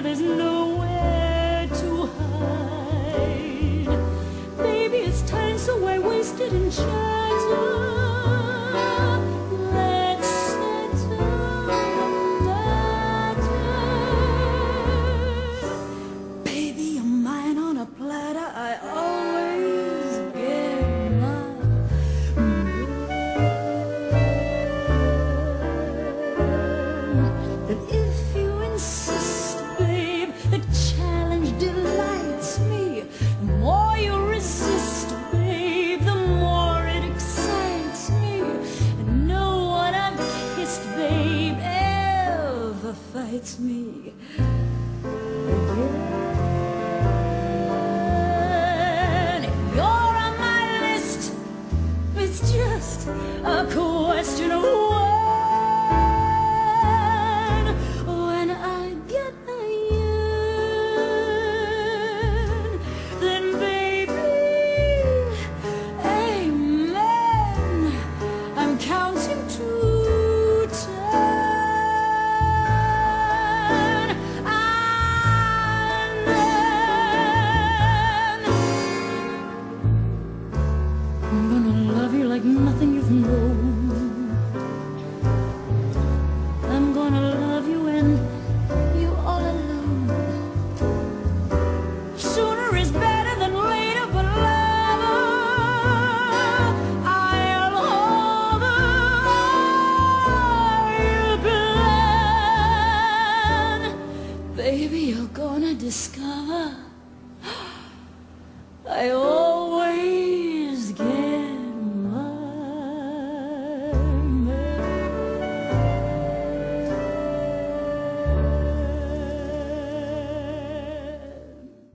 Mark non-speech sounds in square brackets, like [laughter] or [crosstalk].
there's nowhere to hide. Maybe it's time, so I wasted in child. guides me. again. if you're on my list, it's just a question of. Maybe you're gonna discover. [gasps] I